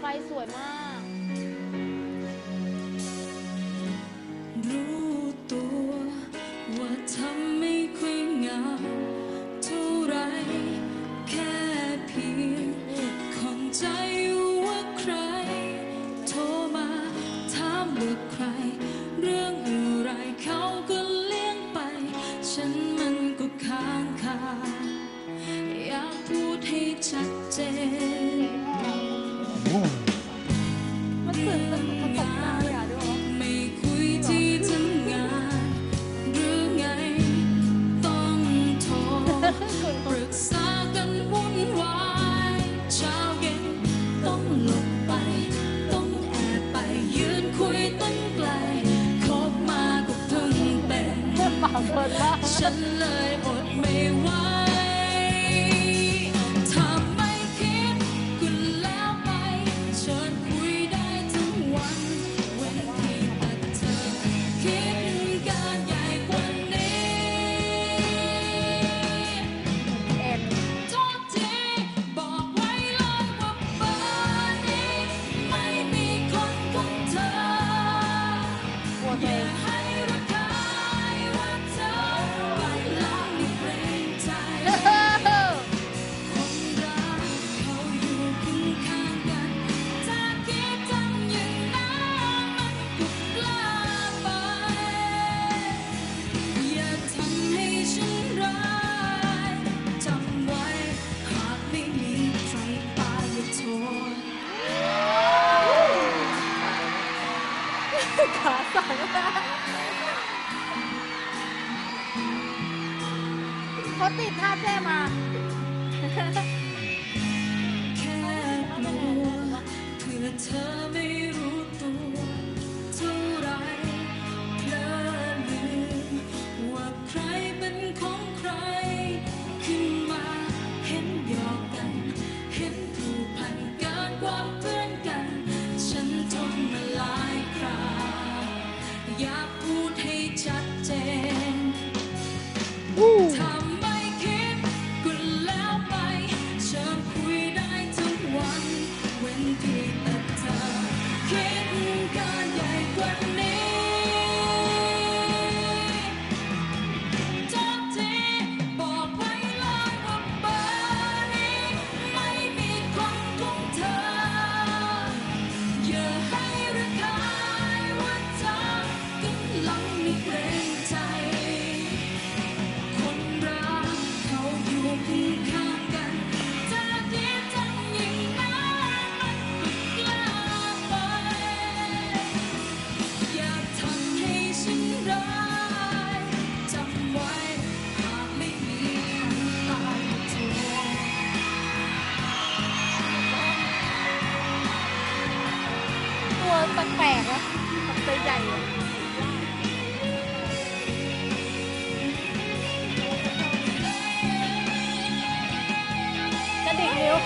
ไฟสวยมาก จไม่คุยที่ทำงานหรือไงต้องโทรปรึกษากันวุ่นวายเช้าเย็นต้องหลบไป ต้องแอบไปยืนคุยต้งไกลคบมาก็เพิ่งเป็นฉันเลย ขาสั่นเขาติดท่าเจ้มาแค่กลัวเพื่อเธอไม่ แปลกๆวะตัวใหญ่กระดิกนิ้ว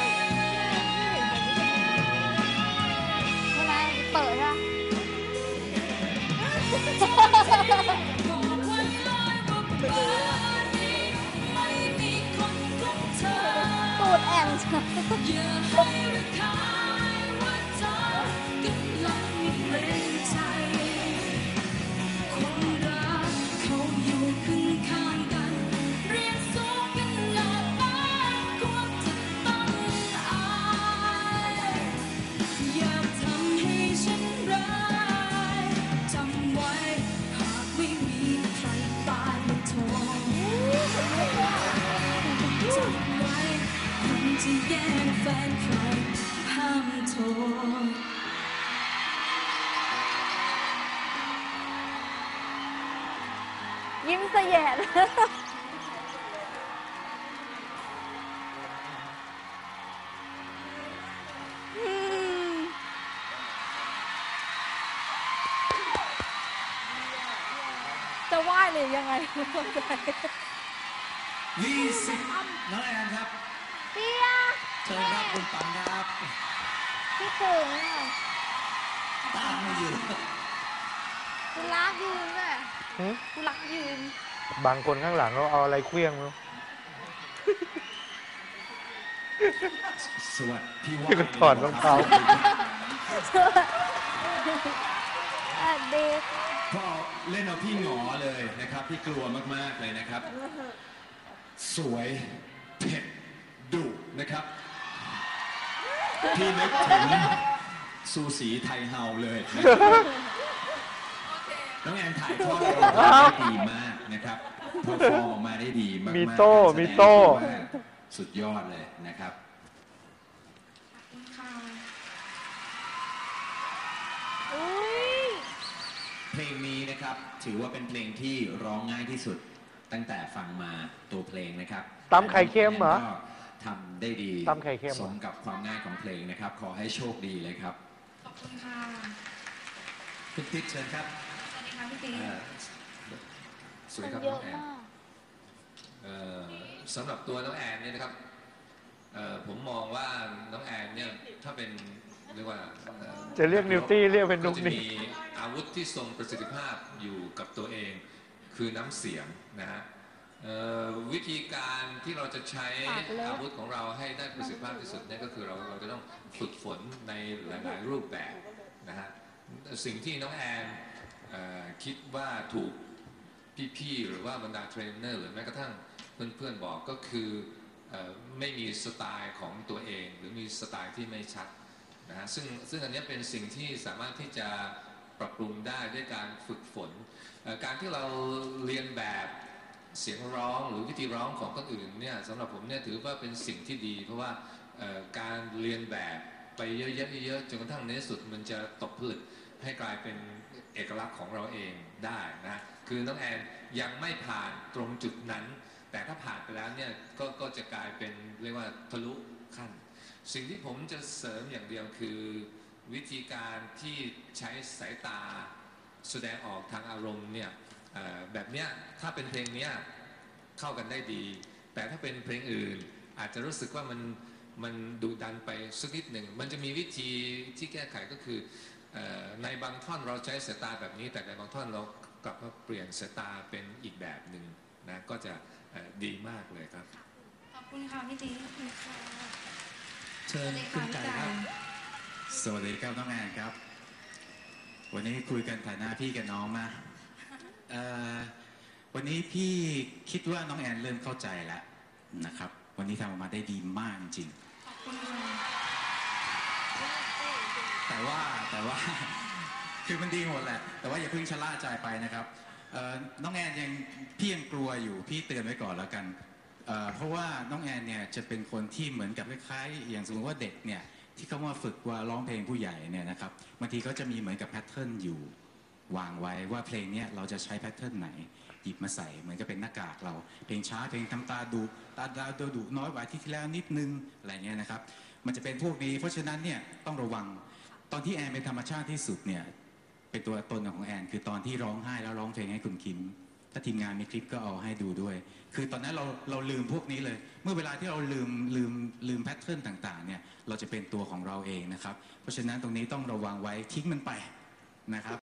ทำไมเปิดอะตูดแอน แยดจะไหว้หรือยังไงยี่สิบน้องแอนครับเปียเชิญครับคุณปังครับพี่ถึงตามมาอยู่กูรักยืนอะกูรักยืน บางคนข้างหลังเขาเอาอะไรเคลี้ยงสวัสดีที่ก็ถอดรองเท้าสวัสดีก็เล่นเอาพี่หงอเลยนะครับพี่กลัวมากๆเลยนะครับ สวยเผ็ดดุนะครับพี่นึกถึงซูสีไทยเฮาเลย น้องแอนถ่ายทอดออกมาดีมาก นะครับ perform ออกมาได้ดีมากๆมีโต้การแสดงมีโต้ถือว่าสุดยอดเลยนะครับค่ะอุ้ยเพลงนี้นะครับถือว่าเป็นเพลงที่ร้องง่ายที่สุดตั้งแต่ฟังมาตัวเพลงนะครับตำไข่เค็มเหรอก็ทำได้ดีตำไข่เค็มเหรอ สมกับความง่ายของเพลงนะครับ ขอให้โชคดีเลยครับขอบคุณค่ะคุณติ๊กเชิญครับสวัสดีค่ะพี่ตีเอ่อ สวัสมัดีนครับเยน้ออะงแอนมากเอ่อสำหรับตัวน้องแอนเนี่ยนะครับเอ่อผมมองว่าน้องแอนเนี่ยถ้าเป็นเรียกว่าอ่อจะเรียกนิวตี้เรียกเป็นนุ๊กก็จะนิกมีอาวุธที่ทรงประสิทธิภาพอยู่กับตัวเองคือน้ำเสียงนะฮะเอ่อวิธีการที่เราจะใช้อาวุธของเราให้ได้ประสิทธิภาพที่สุดเนี่ยก็คือเราเราจะต้องฝึกฝนในหลาย ๆ รูปแบบนะฮะสิ่งที่น้องแอนเอ่อคิดว่าถูก พี่ๆหรือว่าบรรดาเทรนเนอร์หรือแม้กระทั่งเพื่อนๆบอกก็คือไม่มีสไตล์ของตัวเอง หรือมีสไตล์ที่ไม่ชัดนะฮะซึ่งซึ่งอันนี้เป็นสิ่งที่สามารถที่จะปรับปรุงได้ด้วยการฝึกฝน การที่เราเรียนแบบเสียงร้องหรือวิธีร้องของคนอื่นเนี่ยสำหรับผมเนี่ยถือว่าเป็นสิ่งที่ดี เพราะว่าการเรียนแบบไปเยอะๆเยอะๆจนกระทั่งในที่สุดมันจะตกผลึกให้กลายเป็นเอกลักษณ์ของเราเองได้นะ คือน้องแอนยังไม่ผ่านตรงจุดนั้น แต่ถ้าผ่านไปแล้วเนี่ยก็ก็จะกลายเป็นเรียกว่าทะลุขั้น สิ่งที่ผมจะเสริมอย่างเดียวคือวิธีการที่ใช้สายตาแสดงออกทางอารมณ์เนี่ยแบบเนี้ยถ้าเป็นเพลงเนี้ยเข้ากันได้ดี แต่ถ้าเป็นเพลงอื่นอาจจะรู้สึกว่ามันมันดุดันไปสักนิดหนึ่ง มันจะมีวิธีที่แก้ไขก็คือ ในบางท่อนเราใช้สายตาแบบนี้ แต่ในบางท่อนเรา กลับมาเปลี่ยนสายตาเป็นอีกแบบหนึ่งนะก็จะเอ่อดีมากเลยครับ ขอบคุณค่ะพี่ตีเชิสญวัสดีคุค่ะณพี่ไก่ไก่ครับ สวัสดีครับน้องแอนครับ วันนี้คุยกันฐานะพี่กับน้องมาเอ่อวันนี้พี่คิดว่าน้องแอนเริ่มเข้าใจแล้วนะครับ วันนี้ทำออกมาได้ดีมากจริงขอบคุณค่ะแต่ว่าแต่ว่า คือมันดีหมดแหละ แต่ว่าอย่าเพิ่งชะล่าใจไปนะครับเอ่อน้องแอนยังพี่ยังกลัวอยู่พี่เตือนไว้ก่อนแล้วกันเอ่อเพราะว่าน้องแอนเนี่ยจะเป็นคนที่เหมือนกับคล้ายๆอย่างสมมติว่าเด็กเนี่ยที่เขามาฝึกว่าร้องเพลงผู้ใหญ่เนี่ยนะครับบางทีก็จะมีเหมือนกับ pattern อยู่วางไว้ว่าเพลงเนี้ยเราจะใช้ pattern ไหน หยิบมาใส่เหมือนกับเป็นหน้ากากเรา เพลงช้าเพลงทำตาดุตาดาวตัวดุน้อยกว่าอาที่ที่แล้วนิดนึงอะไรเงี้ยนะครับมันจะเป็นพวกนี้เพราะฉะนั้นเนี่ยต้องระวังตอนที่แอนเป็นธรรมชาติที่สุดเนี่ย เป็นตัวตนของแอน คือตอนที่ร้องไห้แล้วร้องเพลงให้คุณคิม ถ้าทีมงานมีคลิปก็เอาให้ดูด้วย คือตอนนั้นเราเราลืมพวกนี้เลย เมื่อเวลาที่เราลืมลืมลืมแพทเทิร์นต่างๆเนี่ยเราจะเป็นตัวของเราเองนะครับ เพราะฉะนั้นตรงนี้ต้องระวังไว้ทิ้งมันไปนะครับ